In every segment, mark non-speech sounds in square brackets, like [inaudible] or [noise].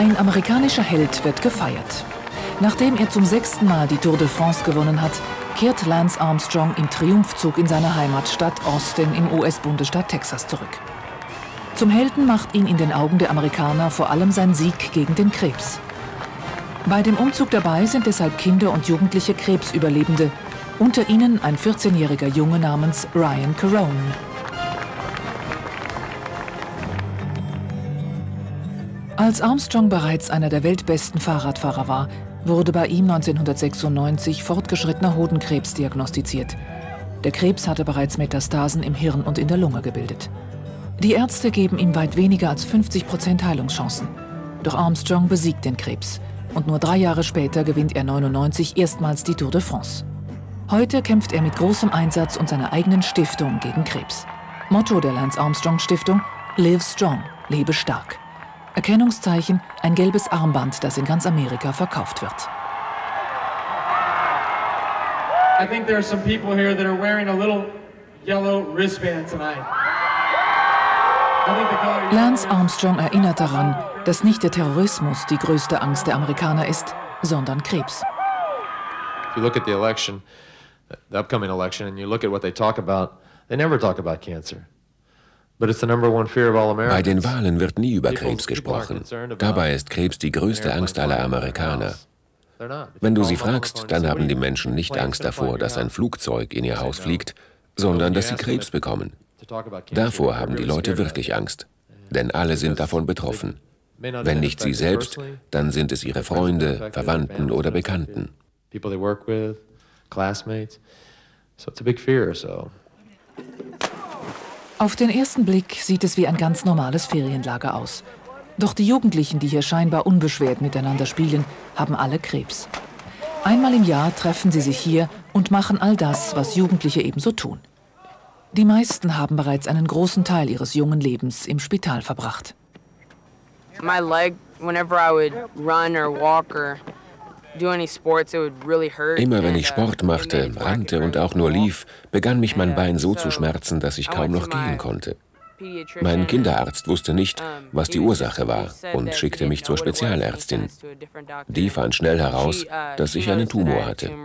Ein amerikanischer Held wird gefeiert. Nachdem er zum sechsten Mal die Tour de France gewonnen hat, kehrt Lance Armstrong im Triumphzug in seine Heimatstadt Austin im US-Bundesstaat Texas zurück. Zum Helden macht ihn in den Augen der Amerikaner vor allem sein Sieg gegen den Krebs. Bei dem Umzug dabei sind deshalb Kinder und jugendliche Krebsüberlebende, unter ihnen ein 14-jähriger Junge namens Ryan Carone. Als Armstrong bereits einer der weltbesten Fahrradfahrer war, wurde bei ihm 1996 fortgeschrittener Hodenkrebs diagnostiziert. Der Krebs hatte bereits Metastasen im Hirn und in der Lunge gebildet. Die Ärzte geben ihm weit weniger als 50 Prozent Heilungschancen. Doch Armstrong besiegt den Krebs. Und nur drei Jahre später gewinnt er 99 erstmals die Tour de France. Heute kämpft er mit großem Einsatz und seiner eigenen Stiftung gegen Krebs. Motto der Lance Armstrong Stiftung: Live Strong, lebe stark. Erkennungszeichen ein gelbes Armband, das in ganz Amerika verkauft wird. I think there are some people here that are wearing a little yellow wristband tonight. Lance Armstrong erinnert daran, dass nicht der Terrorismus die größte Angst der Amerikaner ist, sondern Krebs. If you look at the election, the upcoming election, and you look at what they talk about, they never talk about cancer. Bei den Wahlen wird nie über Krebs gesprochen. Dabei ist Krebs die größte Angst aller Amerikaner. Wenn du sie fragst, dann haben die Menschen nicht Angst davor, dass ein Flugzeug in ihr Haus fliegt, sondern dass sie Krebs bekommen. Davor haben die Leute wirklich Angst, denn alle sind davon betroffen. Wenn nicht sie selbst, dann sind es ihre Freunde, Verwandten oder Bekannten. People they work with, classmates. So it's a big fear, so. Auf den ersten Blick sieht es wie ein ganz normales Ferienlager aus. Doch die Jugendlichen, die hier scheinbar unbeschwert miteinander spielen, haben alle Krebs. Einmal im Jahr treffen sie sich hier und machen all das, was Jugendliche ebenso tun. Die meisten haben bereits einen großen Teil ihres jungen Lebens im Spital verbracht. My leg, whenever I would run or walk or Immer wenn ich Sport machte, rannte und auch nur lief, begann mich mein Bein so zu schmerzen, dass ich kaum noch gehen konnte. Mein Kinderarzt wusste nicht, was die Ursache war und schickte mich zur Spezialärztin. Die fand schnell heraus, uh, dass ich einen Tumor hatte. Uh,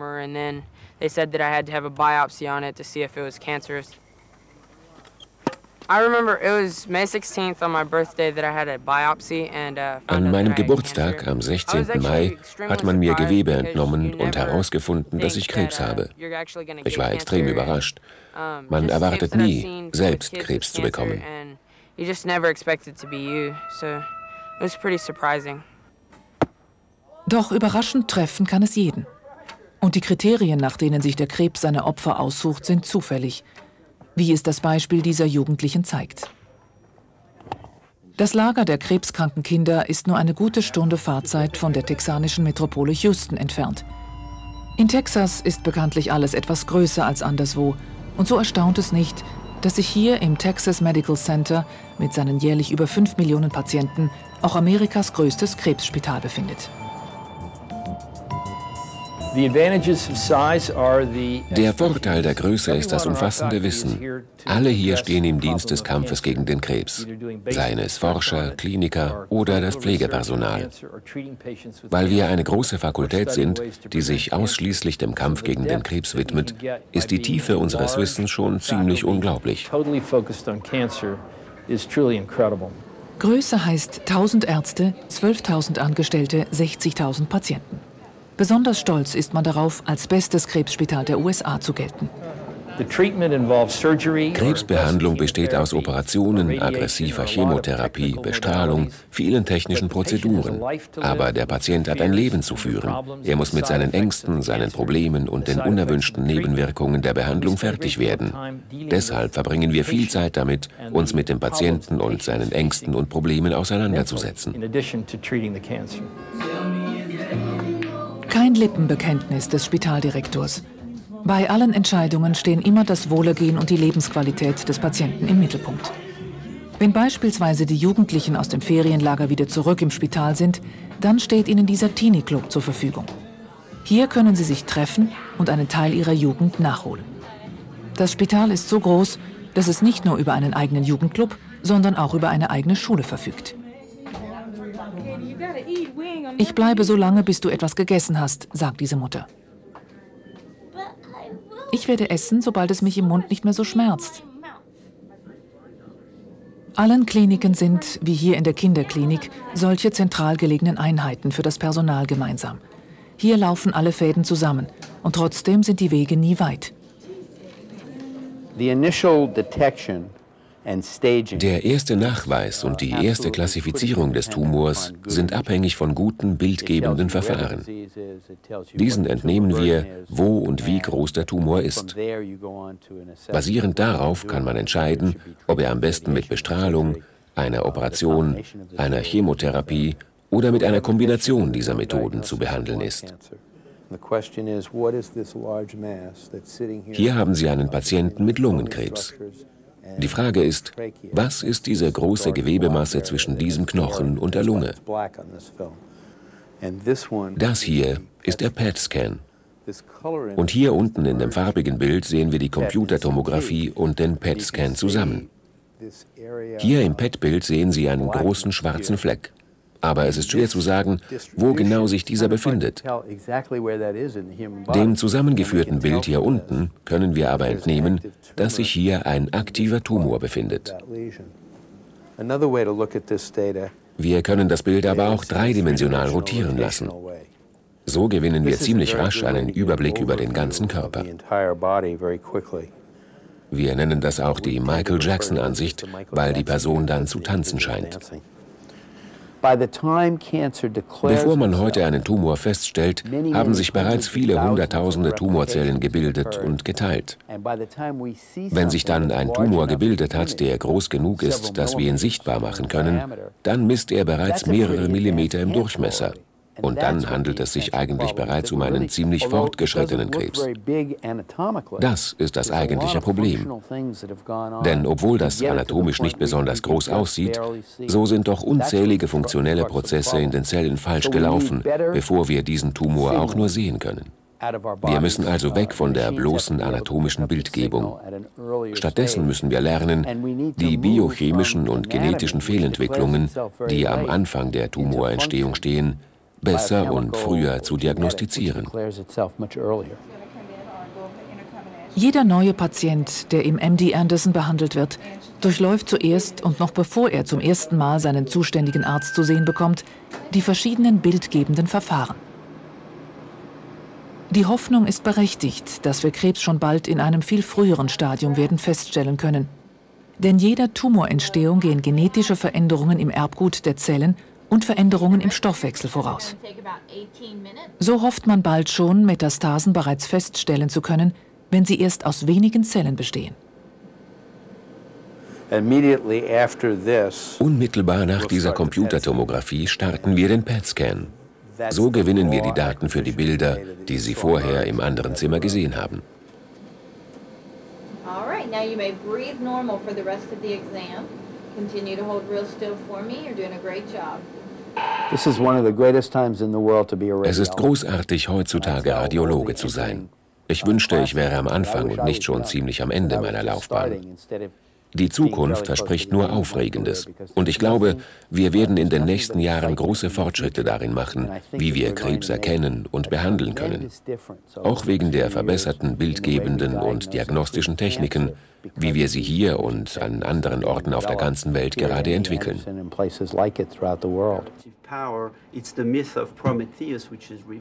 An meinem Geburtstag am 16. Mai hat man mir Gewebe entnommen und herausgefunden, dass ich Krebs uh, habe. Ich war extrem überrascht. Man erwartet nie, selbst Krebs zu bekommen. Doch überraschend treffen kann es jeden. Und die Kriterien, nach denen sich der Krebs seine Opfer aussucht, sind zufällig wie es das Beispiel dieser Jugendlichen zeigt. Das Lager der krebskranken Kinder ist nur eine gute Stunde Fahrzeit von der texanischen Metropole Houston entfernt. In Texas ist bekanntlich alles etwas größer als anderswo und so erstaunt es nicht, dass sich hier im Texas Medical Center mit seinen jährlich über 5 Millionen Patienten auch Amerikas größtes Krebsspital befindet. Der Vorteil der Größe ist das umfassende Wissen. Alle hier stehen im Dienst des Kampfes gegen den Krebs, seien es Forscher, Kliniker oder das Pflegepersonal. Weil wir eine große Fakultät sind, die sich ausschließlich dem Kampf gegen den Krebs widmet, ist die Tiefe unseres Wissens schon ziemlich unglaublich. Größe heißt 1000 Ärzte, 12.000 Angestellte, 60.000 Patienten. Besonders stolz ist man darauf, als bestes Krebsspital der USA zu gelten. Krebsbehandlung besteht aus Operationen, aggressiver Chemotherapie, Bestrahlung, vielen technischen Prozeduren. Aber der Patient hat ein Leben zu führen. Er muss mit seinen Ängsten, seinen Problemen und den unerwünschten Nebenwirkungen der Behandlung fertig werden. Deshalb verbringen wir viel Zeit damit, uns mit dem Patienten und seinen Ängsten und Problemen auseinanderzusetzen. Kein Lippenbekenntnis des Spitaldirektors. Bei allen Entscheidungen stehen immer das Wohlergehen und die Lebensqualität des Patienten im Mittelpunkt. Wenn beispielsweise die Jugendlichen aus dem Ferienlager wieder zurück im Spital sind, dann steht ihnen dieser Teenie-Club zur Verfügung. Hier können sie sich treffen und einen Teil ihrer Jugend nachholen. Das Spital ist so groß, dass es nicht nur über einen eigenen Jugendclub, sondern auch über eine eigene Schule verfügt. Ich bleibe so lange, bis du etwas gegessen hast, sagt diese Mutter. Ich werde essen, sobald es mich im Mund nicht mehr so schmerzt. Allen Kliniken sind, wie hier in der Kinderklinik, solche zentral gelegenen Einheiten für das Personal gemeinsam. Hier laufen alle Fäden zusammen und trotzdem sind die Wege nie weit. The initial detection der erste Nachweis und die erste Klassifizierung des Tumors sind abhängig von guten bildgebenden Verfahren. Diesen entnehmen wir, wo und wie groß der Tumor ist. Basierend darauf kann man entscheiden, ob er am besten mit Bestrahlung, einer Operation, einer Chemotherapie oder mit einer Kombination dieser Methoden zu behandeln ist. Hier haben Sie einen Patienten mit Lungenkrebs. Die Frage ist, was ist diese große Gewebemasse zwischen diesem Knochen und der Lunge? Das hier ist der PET-Scan. Und hier unten in dem farbigen Bild sehen wir die Computertomographie und den PET-Scan zusammen. Hier im PET-Bild sehen Sie einen großen schwarzen Fleck aber es ist schwer zu sagen, wo genau sich dieser befindet. Dem zusammengeführten Bild hier unten können wir aber entnehmen, dass sich hier ein aktiver Tumor befindet. Wir können das Bild aber auch dreidimensional rotieren lassen. So gewinnen wir ziemlich rasch einen Überblick über den ganzen Körper. Wir nennen das auch die Michael Jackson-Ansicht, weil die Person dann zu tanzen scheint. Bevor man heute einen Tumor feststellt, haben sich bereits viele Hunderttausende Tumorzellen gebildet und geteilt. Wenn sich dann ein Tumor gebildet hat, der groß genug ist, dass wir ihn sichtbar machen können, dann misst er bereits mehrere Millimeter im Durchmesser. Und dann handelt es sich eigentlich bereits um einen ziemlich fortgeschrittenen Krebs. Das ist das eigentliche Problem. Denn obwohl das anatomisch nicht besonders groß aussieht, so sind doch unzählige funktionelle Prozesse in den Zellen falsch gelaufen, bevor wir diesen Tumor auch nur sehen können. Wir müssen also weg von der bloßen anatomischen Bildgebung. Stattdessen müssen wir lernen, die biochemischen und genetischen Fehlentwicklungen, die am Anfang der Tumorentstehung stehen, besser und früher zu diagnostizieren. Jeder neue Patient, der im MD Anderson behandelt wird, durchläuft zuerst und noch bevor er zum ersten Mal seinen zuständigen Arzt zu sehen bekommt, die verschiedenen bildgebenden Verfahren. Die Hoffnung ist berechtigt, dass wir Krebs schon bald in einem viel früheren Stadium werden feststellen können. Denn jeder Tumorentstehung gehen genetische Veränderungen im Erbgut der Zellen und Veränderungen im Stoffwechsel voraus. So hofft man bald schon, Metastasen bereits feststellen zu können, wenn sie erst aus wenigen Zellen bestehen. Unmittelbar nach dieser Computertomographie starten wir den PET-Scan. So gewinnen wir die Daten für die Bilder, die Sie vorher im anderen Zimmer gesehen haben. All right, now you may breathe normal for the rest of the exam. Continue to hold real still for me. You're doing a great job. Es ist großartig, heutzutage Radiologe zu sein. Ich wünschte, ich wäre am Anfang und nicht schon ziemlich am Ende meiner Laufbahn. Die Zukunft verspricht nur Aufregendes. Und ich glaube, wir werden in den nächsten Jahren große Fortschritte darin machen, wie wir Krebs erkennen und behandeln können. Auch wegen der verbesserten bildgebenden und diagnostischen Techniken, wie wir sie hier und an anderen Orten auf der ganzen Welt gerade entwickeln.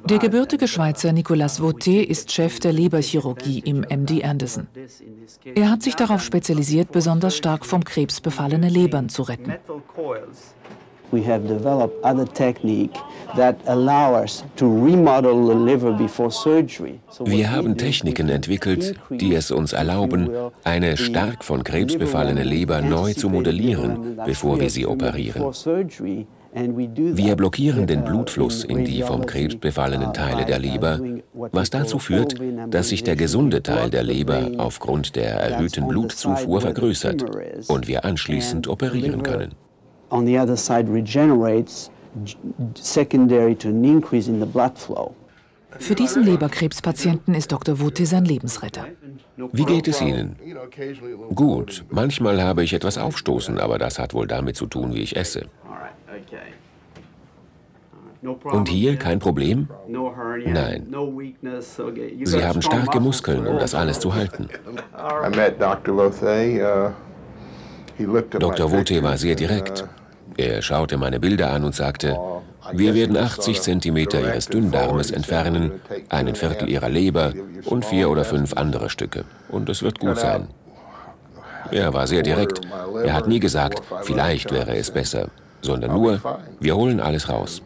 Der gebürtige Schweizer Nicolas Vauté ist Chef der Leberchirurgie im MD Anderson. Er hat sich darauf spezialisiert, besonders stark vom Krebs befallene Lebern zu retten. We have developed other technique that allow us to remodel the liver before surgery. Wir haben Techniken entwickelt, die es uns erlauben, eine stark von Krebs befallene Leber neu zu modellieren, bevor wir sie operieren. Wir blockieren den Blutfluss in die vom Krebs befallenen Teile der Leber, was dazu führt, dass sich der gesunde Teil der Leber aufgrund der erhöhten Blutzufuhr vergrößert und wir anschließend operieren können on the other side regenerates secondary to an increase in the blood flow. Für diesen Leberkrebspatienten ist Dr. Wutte sein Lebensretter. Wie geht es Ihnen? Gut, manchmal habe ich etwas Aufstoßen, aber das hat wohl damit zu tun, wie ich esse. Und hier kein Problem? Nein. Sie haben starke Muskeln, um das alles zu halten. Dr. Wote war sehr direkt. Er schaute meine Bilder an und sagte, wir werden 80 cm Ihres Dünndarmes entfernen, einen Viertel Ihrer Leber und vier oder fünf andere Stücke. Und es wird gut sein. Er war sehr direkt. Er hat nie gesagt, vielleicht wäre es besser, sondern nur, wir holen alles raus.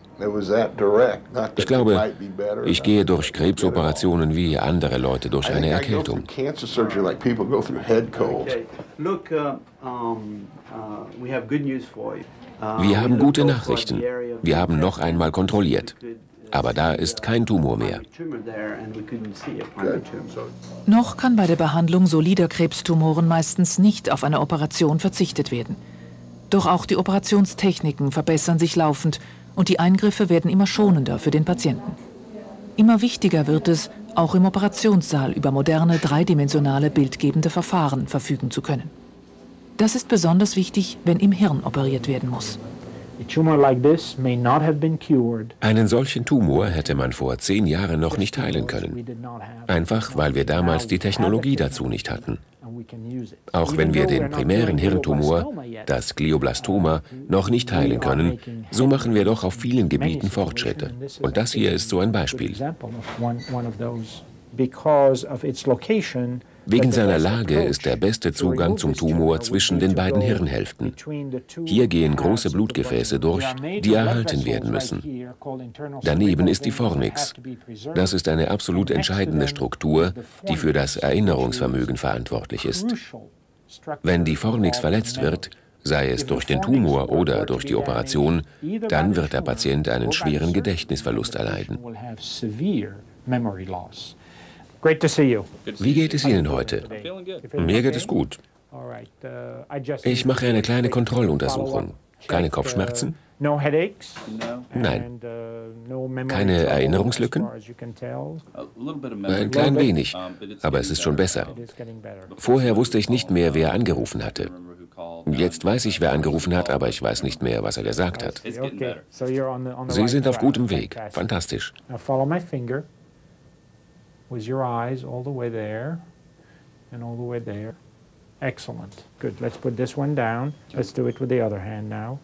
Ich glaube, ich gehe durch Krebsoperationen wie andere Leute durch eine Erkältung. Wir haben gute Nachrichten. Wir haben noch einmal kontrolliert. Aber da ist kein Tumor mehr. Noch kann bei der Behandlung solider Krebstumoren meistens nicht auf eine Operation verzichtet werden. Doch auch die Operationstechniken verbessern sich laufend und die Eingriffe werden immer schonender für den Patienten. Immer wichtiger wird es, auch im Operationssaal über moderne dreidimensionale bildgebende Verfahren verfügen zu können. Das ist besonders wichtig, wenn im Hirn operiert werden muss. Einen solchen Tumor hätte man vor zehn Jahren noch nicht heilen können. Einfach weil wir damals die Technologie dazu nicht hatten. Auch wenn wir den primären Hirntumor, das Glioblastoma, noch nicht heilen können, so machen wir doch auf vielen Gebieten Fortschritte. Und das hier ist so ein Beispiel. Wegen seiner Lage ist der beste Zugang zum Tumor zwischen den beiden Hirnhälften. Hier gehen große Blutgefäße durch, die erhalten werden müssen. Daneben ist die Fornix. Das ist eine absolut entscheidende Struktur, die für das Erinnerungsvermögen verantwortlich ist. Wenn die Fornix verletzt wird, sei es durch den Tumor oder durch die Operation, dann wird der Patient einen schweren Gedächtnisverlust erleiden. Wie geht es Ihnen heute? Mir geht es gut. Ich mache eine kleine Kontrolluntersuchung. Keine Kopfschmerzen? Nein. Keine Erinnerungslücken? Ein klein wenig, aber es ist schon besser. Vorher wusste ich nicht mehr, wer angerufen hatte. Jetzt weiß ich, wer angerufen hat, aber ich weiß nicht mehr, was er gesagt hat. Sie sind auf gutem Weg. Fantastisch. With your eyes all the way there and all the way there. Excellent. Good. Let's put this one down. Let's do it with the other hand now.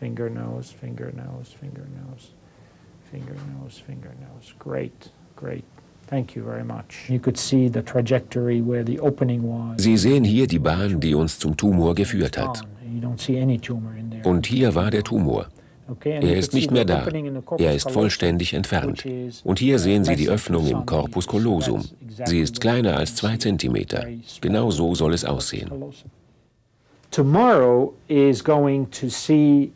Finger, nose, finger, nose, finger, nose, finger, nose, finger, nose. Great, great. Thank you very much. You could see the trajectory where the opening was. Sie sehen hier die Bahn, die uns zum Tumor geführt hat. Und hier war der Tumor. Er ist nicht mehr da. Er ist vollständig entfernt. Und hier sehen Sie die Öffnung im Corpus callosum. Sie ist kleiner als zwei Zentimeter. Genau so soll es aussehen. Tomorrow is going to see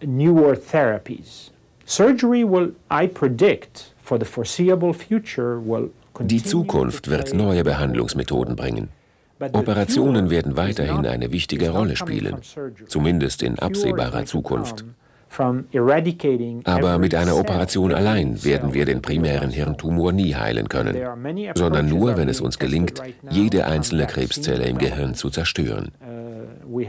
newer therapies. Surgery will, I predict, for the foreseeable future will die Zukunft wird neue Behandlungsmethoden bringen. Operationen werden weiterhin eine wichtige Rolle spielen, zumindest in absehbarer Zukunft. Aber mit einer Operation allein werden wir den primären Hirntumor nie heilen können, sondern nur, wenn es uns gelingt, jede einzelne Krebszelle im Gehirn zu zerstören. Uh,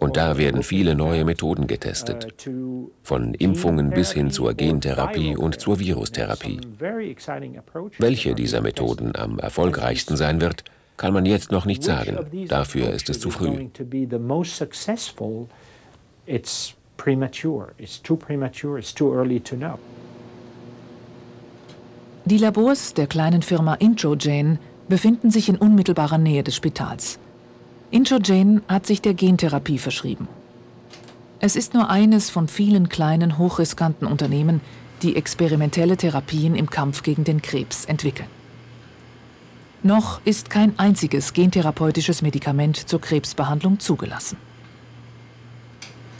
Und da werden viele neue Methoden getestet, uh, von Impfungen bis hin zur Gentherapie und zur Virustherapie. Welche dieser Methoden am erfolgreichsten sein wird, kann man jetzt noch nicht sagen. Dafür ist es zu früh premature. It's too premature, it's too early to know. Die Labors der kleinen Firma Introgen befinden sich in unmittelbarer Nähe des Spitals. Introgen hat sich der Gentherapie verschrieben. Es ist nur eines von vielen kleinen, hochriskanten Unternehmen, die experimentelle Therapien im Kampf gegen den Krebs entwickeln. Noch ist kein einziges gentherapeutisches Medikament zur Krebsbehandlung zugelassen.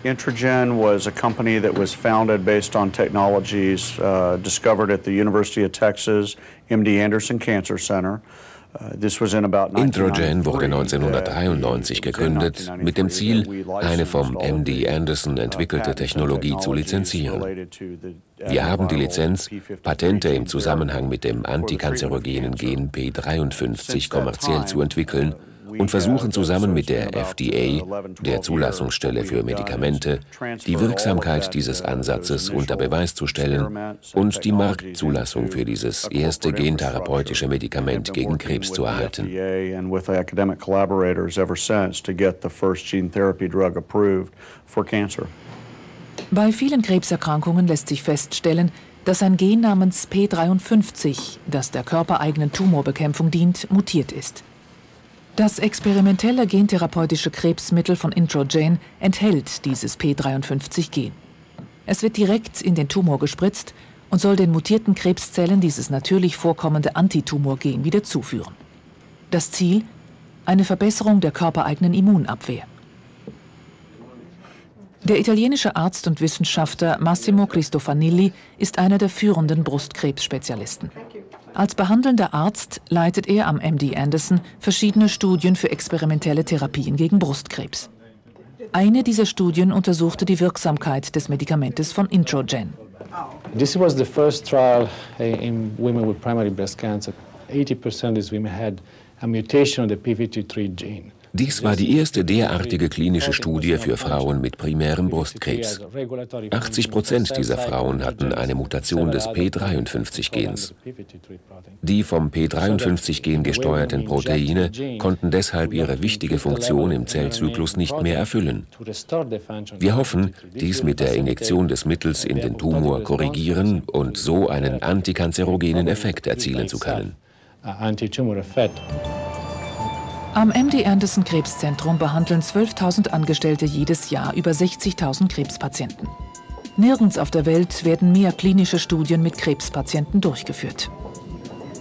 Introgen was a company that was founded based on technologies uh, discovered at the University of Texas MD Anderson Cancer Center. Uh, Introgen wurde 1993 gegründet mit dem Ziel, eine vom MD Anderson entwickelte Technologie zu lizenzieren. Wir haben die Lizenz, Patente im Zusammenhang mit dem antikanzerogenen Gen P53 kommerziell zu entwickeln und versuchen zusammen mit der FDA, der Zulassungsstelle für Medikamente, die Wirksamkeit dieses Ansatzes unter Beweis zu stellen und die Marktzulassung für dieses erste gentherapeutische Medikament gegen Krebs zu erhalten. Bei vielen Krebserkrankungen lässt sich feststellen, dass ein Gen namens P53, das der körpereigenen Tumorbekämpfung dient, mutiert ist. Das experimentelle gentherapeutische Krebsmittel von Introgen enthält dieses P53-Gen. Es wird direkt in den Tumor gespritzt und soll den mutierten Krebszellen dieses natürlich vorkommende Antitumorgen wieder zuführen. Das Ziel? Eine Verbesserung der körpereigenen Immunabwehr. Der italienische Arzt und Wissenschaftler Massimo Cristofanilli ist einer der führenden Brustkrebsspezialisten. Als behandelnder Arzt leitet er am MD Anderson verschiedene Studien für experimentelle Therapien gegen Brustkrebs. Eine dieser Studien untersuchte die Wirksamkeit des Medikamentes von Introgen. This was the first trial in women with primary breast cancer. 80% of these women had a mutation of the p53 gene. Dies war die erste derartige klinische Studie für Frauen mit primärem Brustkrebs. 80 Prozent dieser Frauen hatten eine Mutation des P53-Gens. Die vom P53-Gen gesteuerten Proteine konnten deshalb ihre wichtige Funktion im Zellzyklus nicht mehr erfüllen. Wir hoffen, dies mit der Injektion des Mittels in den Tumor korrigieren und so einen antikanzerogenen Effekt erzielen zu können. Am MD Anderson Krebszentrum behandeln 12.000 Angestellte jedes Jahr über 60.000 Krebspatienten. Nirgends auf der Welt werden mehr klinische Studien mit Krebspatienten durchgeführt.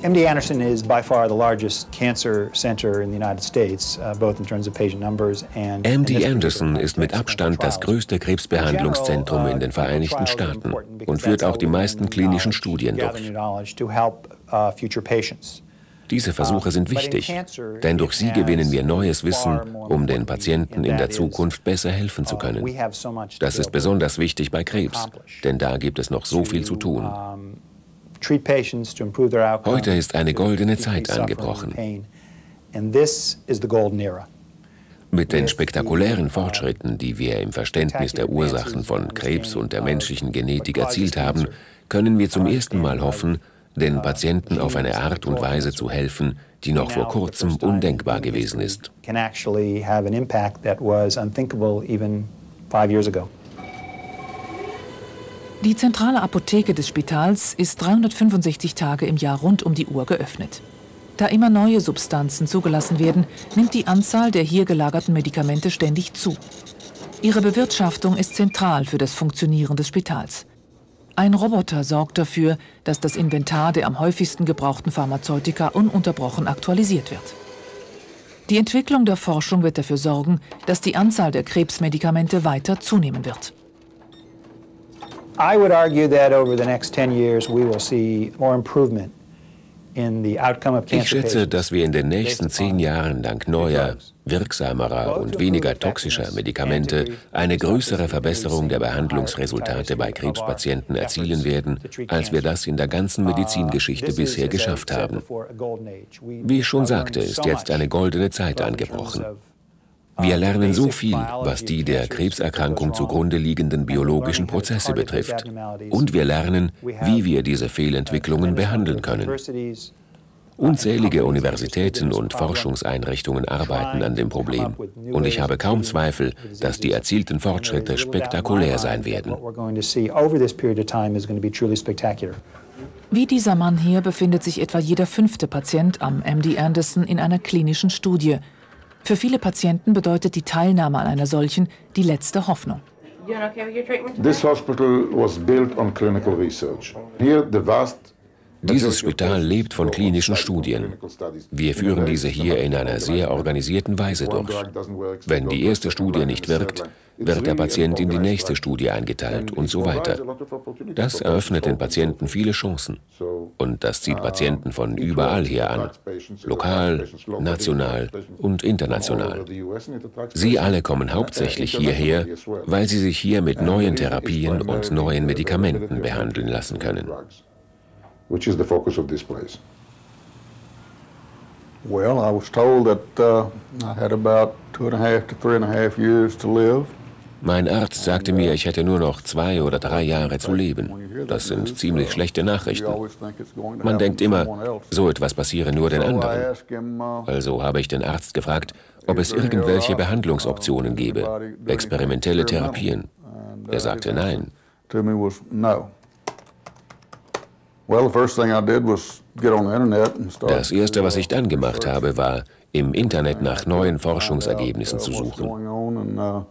MD Anderson is by far the largest cancer center in the United States, uh, both in terms of patient numbers and. MD Anderson ist mit Abstand das größte Krebsbehandlungszentrum in den Vereinigten Staaten und führt auch die meisten klinischen Studien durch. Diese Versuche sind wichtig, denn durch sie gewinnen wir neues Wissen, um den Patienten in der Zukunft besser helfen zu können. Das ist besonders wichtig bei Krebs, denn da gibt es noch so viel zu tun. Heute ist eine goldene Zeit angebrochen. Mit den spektakulären Fortschritten, die wir im Verständnis der Ursachen von Krebs und der menschlichen Genetik erzielt haben, können wir zum ersten Mal hoffen, den Patienten auf eine Art und Weise zu helfen, die noch vor kurzem undenkbar gewesen ist. Die zentrale Apotheke des Spitals ist 365 Tage im Jahr rund um die Uhr geöffnet. Da immer neue Substanzen zugelassen werden, nimmt die Anzahl der hier gelagerten Medikamente ständig zu. Ihre Bewirtschaftung ist zentral für das Funktionieren des Spitals. Ein Roboter sorgt dafür, dass das Inventar der am häufigsten gebrauchten Pharmazeutika ununterbrochen aktualisiert wird. Die Entwicklung der Forschung wird dafür sorgen, dass die Anzahl der Krebsmedikamente weiter zunehmen wird. I would argue that over the next 10 years we will see more improvement ich schätze, dass wir in den nächsten zehn Jahren dank neuer, wirksamerer und weniger toxischer Medikamente eine größere Verbesserung der Behandlungsresultate bei Krebspatienten erzielen werden, als wir das in der ganzen Medizingeschichte bisher geschafft haben. Wie ich schon sagte, ist jetzt eine goldene Zeit angebrochen. Wir lernen so viel, was die der Krebserkrankung zugrunde liegenden biologischen Prozesse betrifft. Und wir lernen, wie wir diese Fehlentwicklungen behandeln können. Unzählige Universitäten und Forschungseinrichtungen arbeiten an dem Problem. Und ich habe kaum Zweifel, dass die erzielten Fortschritte spektakulär sein werden. Wie dieser Mann hier befindet sich etwa jeder fünfte Patient am MD Anderson in einer klinischen Studie, für viele Patienten bedeutet die Teilnahme an einer solchen die letzte Hoffnung. Dieses Spital lebt von klinischen Studien. Wir führen diese hier in einer sehr organisierten Weise durch. Wenn die erste Studie nicht wirkt, wird der Patient in die nächste Studie eingeteilt und so weiter. Das eröffnet den Patienten viele Chancen. Und das zieht Patienten von überall her an. Lokal, national und international. Sie alle kommen hauptsächlich hierher, weil sie sich hier mit neuen Therapien und neuen Medikamenten behandeln lassen können which is the focus of this place. Well, I was told that uh, I had about two and a half to three and a half years to live. Mein Arzt sagte mir, ich hätte nur noch zwei oder drei Jahre zu leben. Das sind ziemlich schlechte Nachrichten. Man denkt immer, so etwas passiere nur den anderen. Also habe ich den Arzt gefragt, ob es irgendwelche Behandlungsoptionen gäbe, experimentelle Therapien. Er sagte nein. Das Erste, was ich dann gemacht habe, war, im Internet nach neuen Forschungsergebnissen zu suchen.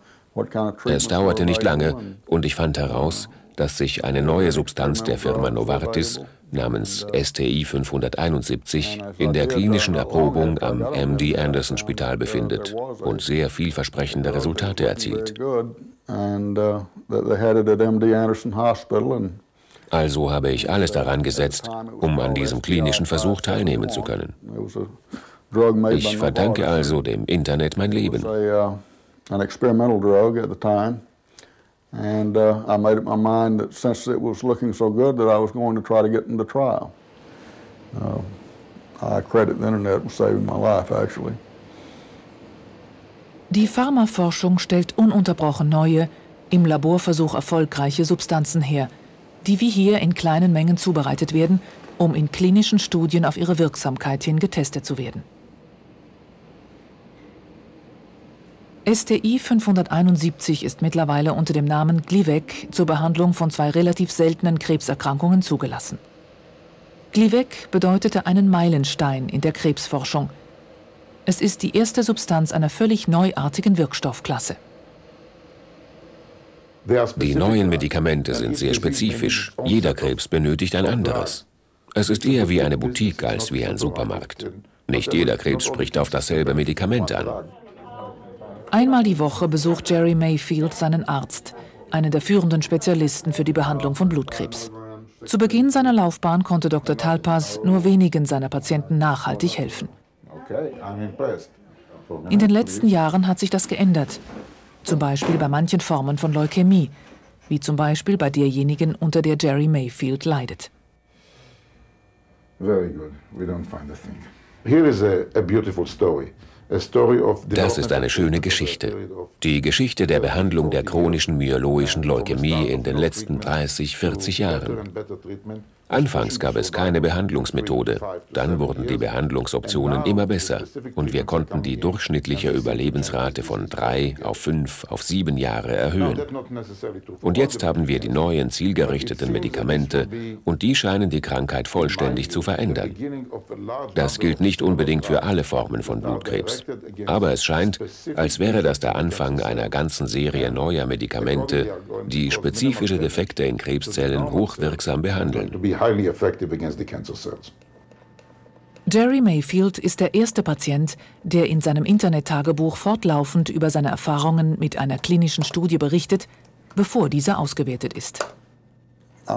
Es dauerte nicht lange und ich fand heraus, dass sich eine neue Substanz der Firma Novartis namens STI 571 in der klinischen Erprobung am MD Anderson Spital befindet und sehr vielversprechende Resultate erzielt. Also habe ich alles daran gesetzt, um an diesem klinischen Versuch teilnehmen zu können. Ich verdanke also dem Internet mein Leben. An experimental drug at the time. And uh, I made up my mind that since it was looking so good that I was going to try to get into trial. Uh, I credit the internet with saving my life, actually. Die Pharmaforschung stellt ununterbrochen neue, im Laborversuch erfolgreiche Substanzen her, die wie hier in kleinen Mengen zubereitet werden, um in klinischen Studien auf ihre Wirksamkeit hin getestet zu werden. STI 571 ist mittlerweile unter dem Namen Glivec zur Behandlung von zwei relativ seltenen Krebserkrankungen zugelassen. Glivec bedeutete einen Meilenstein in der Krebsforschung. Es ist die erste Substanz einer völlig neuartigen Wirkstoffklasse. Die neuen Medikamente sind sehr spezifisch. Jeder Krebs benötigt ein anderes. Es ist eher wie eine Boutique als wie ein Supermarkt. Nicht jeder Krebs spricht auf dasselbe Medikament an. Einmal die Woche besucht Jerry Mayfield seinen Arzt, einen der führenden Spezialisten für die Behandlung von Blutkrebs. Zu Beginn seiner Laufbahn konnte Dr. Talpas nur wenigen seiner Patienten nachhaltig helfen. In den letzten Jahren hat sich das geändert. Zum Beispiel bei manchen Formen von Leukämie, wie zum Beispiel bei derjenigen, unter der Jerry Mayfield leidet. Very good. We don't find a thing. Here is a, a beautiful story. Das ist eine schöne Geschichte. Die Geschichte der Behandlung der chronischen myeloischen Leukämie in den letzten 30, 40 Jahren. Anfangs gab es keine Behandlungsmethode, dann wurden die Behandlungsoptionen immer besser. Und wir konnten die durchschnittliche Überlebensrate von drei auf fünf auf sieben Jahre erhöhen. Und jetzt haben wir die neuen zielgerichteten Medikamente. Und die scheinen die Krankheit vollständig zu verändern. Das gilt nicht unbedingt für alle Formen von Blutkrebs, aber es scheint, als wäre das der Anfang einer ganzen Serie neuer Medikamente, die spezifische Defekte in Krebszellen hochwirksam behandeln highly effective against the cancer cells. Jerry Mayfield ist der erste Patient, der in seinem Internet-Tagebuch fortlaufend über seine Erfahrungen mit einer klinischen Studie berichtet, bevor diese ausgewertet ist. Ich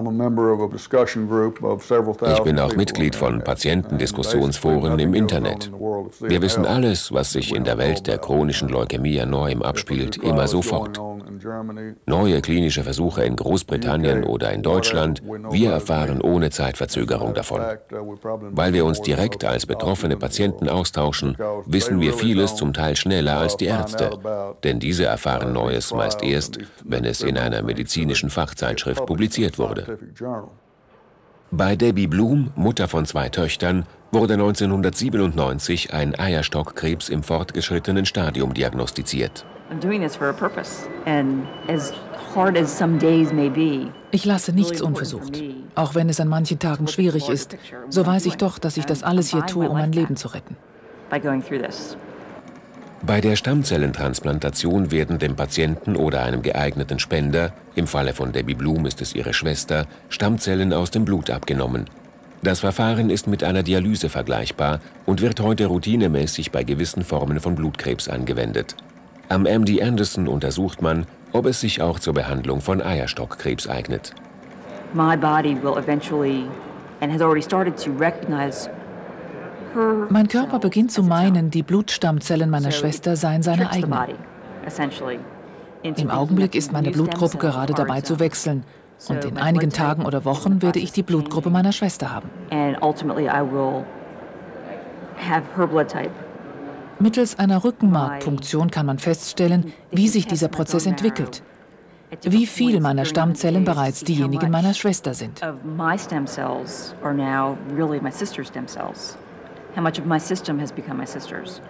bin auch Mitglied von Patientendiskussionsforen im Internet. Wir wissen alles, was sich in der Welt der chronischen Leukämie erneut abspielt, immer sofort. Neue klinische Versuche in Großbritannien oder in Deutschland, wir erfahren ohne Zeitverzögerung davon. Weil wir uns direkt als betroffene Patienten austauschen, wissen wir vieles zum Teil schneller als die Ärzte, denn diese erfahren Neues meist erst, wenn es in einer medizinischen Fachzeitschrift publiziert wurde. Bei Debbie Bloom, Mutter von zwei Töchtern, wurde 1997 ein Eierstockkrebs im fortgeschrittenen Stadium diagnostiziert. Ich lasse nichts unversucht. Auch wenn es an manchen Tagen schwierig ist, so weiß ich doch, dass ich das alles hier tue, um ein Leben zu retten. Bei der Stammzellentransplantation werden dem Patienten oder einem geeigneten Spender, im Falle von Debbie Blum ist es ihre Schwester, Stammzellen aus dem Blut abgenommen. Das Verfahren ist mit einer Dialyse vergleichbar und wird heute routinemäßig bei gewissen Formen von Blutkrebs angewendet. Am MD Anderson untersucht man, ob es sich auch zur Behandlung von Eierstockkrebs eignet. My body will eventually and has already started to recognize mein Körper beginnt zu meinen, die Blutstammzellen meiner Schwester seien seine eigenen. Im Augenblick ist meine Blutgruppe gerade dabei zu wechseln. Und in einigen Tagen oder Wochen werde ich die Blutgruppe meiner Schwester haben. Mittels einer Rückenmarkpunktion kann man feststellen, wie sich dieser Prozess entwickelt. Wie viel meiner Stammzellen bereits diejenigen meiner Schwester sind.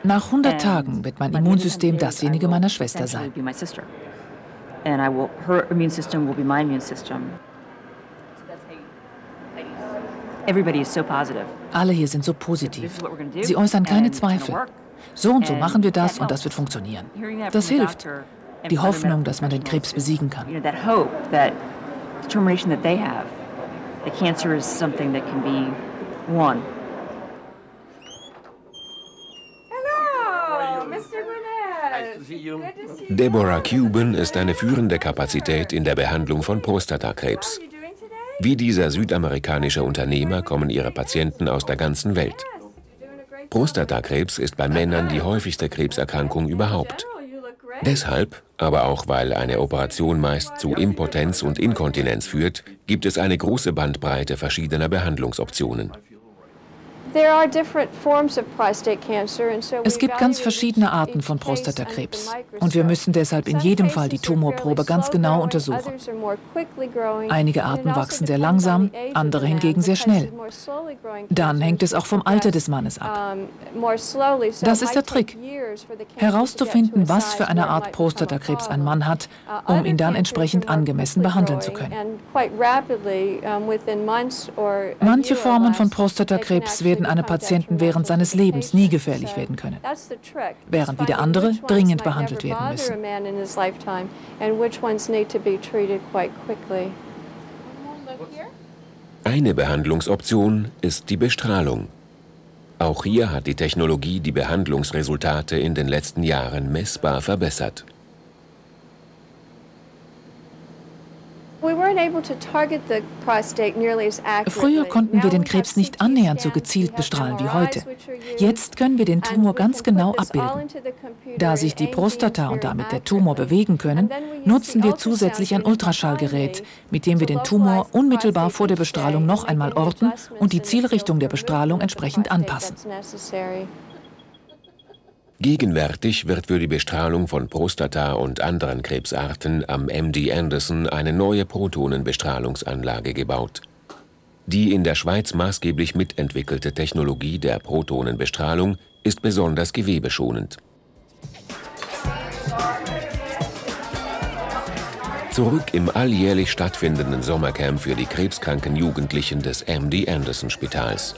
Nach 100 Tagen wird mein Immunsystem dasjenige meiner Schwester sein. Alle hier sind so positiv. Sie äußern keine Zweifel. So und so machen wir das und das wird funktionieren. Das hilft. Die Hoffnung, dass man den Krebs besiegen kann. Deborah Cuban ist eine führende Kapazität in der Behandlung von Prostatakrebs. Wie dieser südamerikanische Unternehmer kommen ihre Patienten aus der ganzen Welt. Prostatakrebs ist bei Männern die häufigste Krebserkrankung überhaupt. Deshalb, aber auch weil eine Operation meist zu Impotenz und Inkontinenz führt, gibt es eine große Bandbreite verschiedener Behandlungsoptionen. Es gibt ganz verschiedene Arten von Prostatakrebs und wir müssen deshalb in jedem Fall die Tumorprobe ganz genau untersuchen. Einige Arten wachsen sehr langsam, andere hingegen sehr schnell. Dann hängt es auch vom Alter des Mannes ab. Das ist der Trick, herauszufinden, was für eine Art Prostatakrebs ein Mann hat, uh, um ihn dann entsprechend angemessen behandeln zu können. Manche Formen von Prostatakrebs werden einem Patienten während seines Lebens nie gefährlich werden können, während wieder andere dringend behandelt werden müssen. Eine Behandlungsoption ist die Bestrahlung. Auch hier hat die Technologie die Behandlungsresultate in den letzten Jahren messbar verbessert. Früher konnten wir den Krebs nicht annähernd so gezielt bestrahlen wie heute. Jetzt können wir den Tumor ganz genau abbilden. Da sich die Prostata und damit der Tumor bewegen können, nutzen wir zusätzlich ein Ultraschallgerät, mit dem wir den Tumor unmittelbar vor der Bestrahlung noch einmal orten und die Zielrichtung der Bestrahlung entsprechend anpassen. Gegenwärtig wird für die Bestrahlung von Prostata und anderen Krebsarten am MD Anderson eine neue Protonenbestrahlungsanlage gebaut. Die in der Schweiz maßgeblich mitentwickelte Technologie der Protonenbestrahlung ist besonders gewebeschonend. Zurück im alljährlich stattfindenden Sommercamp für die krebskranken Jugendlichen des MD Anderson Spitals.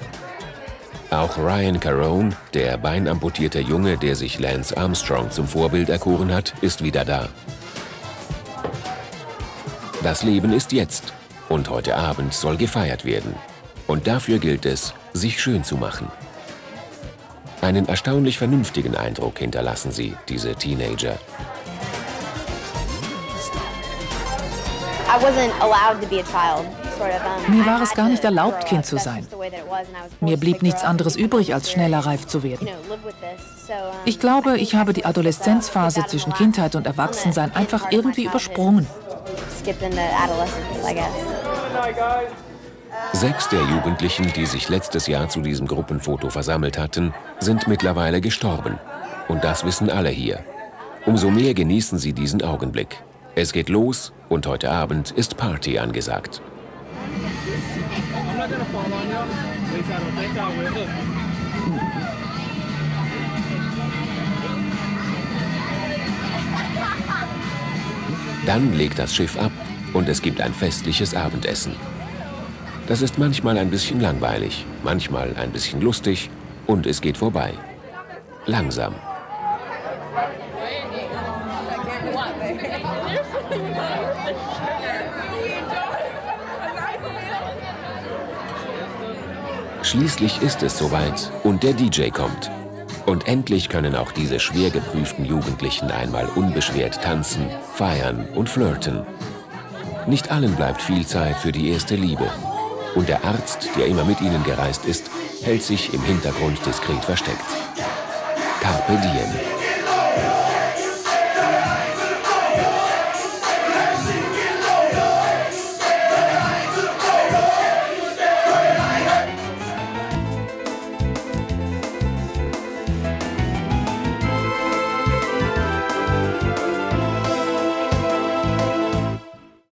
Auch Ryan Carone, der beinamputierte Junge, der sich Lance Armstrong zum Vorbild erkoren hat, ist wieder da. Das Leben ist jetzt und heute Abend soll gefeiert werden. Und dafür gilt es, sich schön zu machen. Einen erstaunlich vernünftigen Eindruck hinterlassen sie, diese Teenager. I wasn't allowed to be a child. Mir war es gar nicht erlaubt, Kind zu sein. Mir blieb nichts anderes übrig, als schneller reif zu werden. Ich glaube, ich habe die Adoleszenzphase zwischen Kindheit und Erwachsensein einfach irgendwie übersprungen. Sechs der Jugendlichen, die sich letztes Jahr zu diesem Gruppenfoto versammelt hatten, sind mittlerweile gestorben. Und das wissen alle hier. Umso mehr genießen sie diesen Augenblick. Es geht los und heute Abend ist Party angesagt. Dann legt das Schiff ab und es gibt ein festliches Abendessen. Das ist manchmal ein bisschen langweilig, manchmal ein bisschen lustig und es geht vorbei. Langsam. [laughs] Schließlich ist es soweit und der DJ kommt. Und endlich können auch diese schwer geprüften Jugendlichen einmal unbeschwert tanzen, feiern und flirten. Nicht allen bleibt viel Zeit für die erste Liebe. Und der Arzt, der immer mit ihnen gereist ist, hält sich im Hintergrund diskret versteckt. Carpe diem.